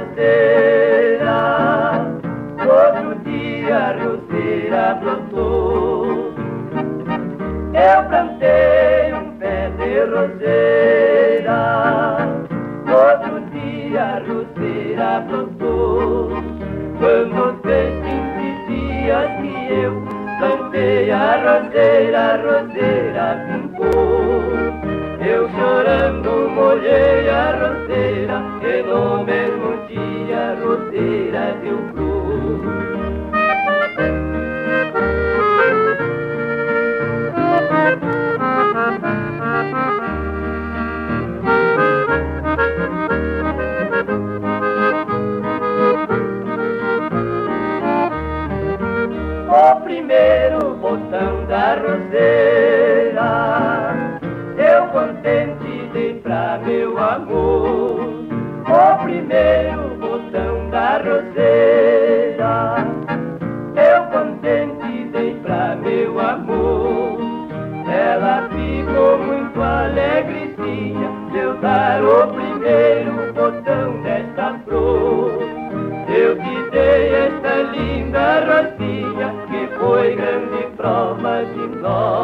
roseira, outro dia a roseira brotou. Eu plantei um pé de roseira, outro dia a roseira brotou. Quando fez quinze dias que eu plantei a roseira, a roseira pintou. Eu dia a roseira deu flor. O primeiro botão da roseira, eu contente dei pra meu amor. O primeiro meu amor. Ela ficou muito alegrezinha de eu dar o primeiro botão desta flor. Eu te dei esta linda rosinha que foi grande prova de nosso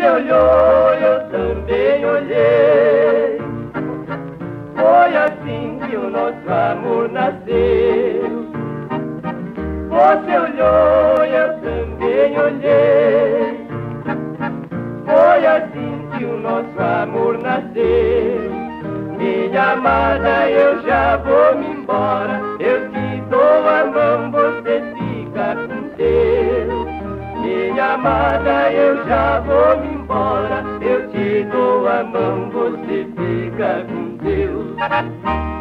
Você olhou, eu também olhei. Foi assim que o nosso amor nasceu. Você olhou, eu também olhei. Foi assim que o nosso amor nasceu. Minha amada, eu já vou me embora. Eu te dou a mão, você fica com Deus. Minha amada, já vou embora. Eu te dou a mão, você fica com Deus.